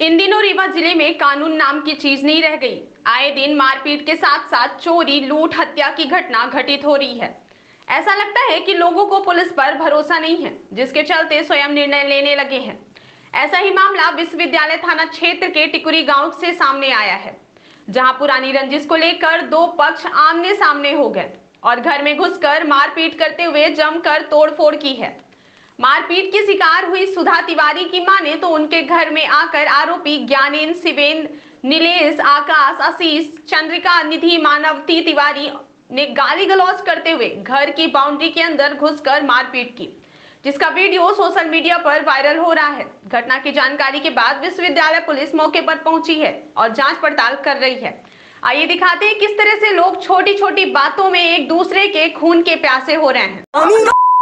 इन दिनों रीवा ज़िले में कानून नाम की चीज़ नहीं रह गई। आए दिन मारपीट के साथ साथ चोरी, लूट, हत्या की घटना घटित हो रही है। ऐसा लगता है कि लोगों को पुलिस पर भरोसा नहीं है, जिसके चलते स्वयं निर्णय लेने लगे हैं। ऐसा ही मामला विश्वविद्यालय थाना क्षेत्र के टिकुरी गाँव से सामने आया है, जहाँ पुरानी रंजिश को लेकर दो पक्ष आमने सामने हो गए और घर में घुसकर मारपीट करते हुए जमकर तोड़फोड़ की है। मारपीट की शिकार हुई सुधा तिवारी की माने तो उनके घर में आकर आरोपी ज्ञानेन शिवेंद्र नीलेश, आकाश, आशीष, चंद्रिका, निधि मानवती तिवारी ने गाली गलौज करते हुए घर की बाउंड्री के अंदर घुसकर मारपीट की, जिसका वीडियो सोशल मीडिया पर वायरल हो रहा है। घटना की जानकारी के बाद विश्वविद्यालय पुलिस मौके पर पहुँची है और जाँच पड़ताल कर रही है। आइए दिखाते हैं किस तरह से लोग छोटी छोटी बातों में एक दूसरे के खून के प्यासे हो रहे हैं।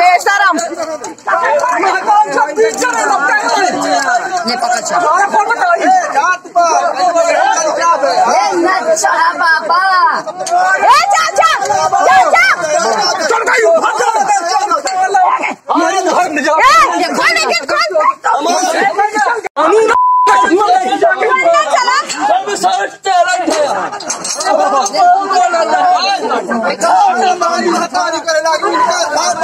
बेशरम ये पकड़ चल। बाबा ए चाचा चाचा ए ये कौन है ये कौन चला। यहाँ नहीं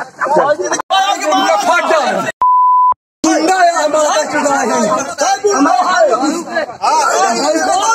मैं क्यों नहीं मैं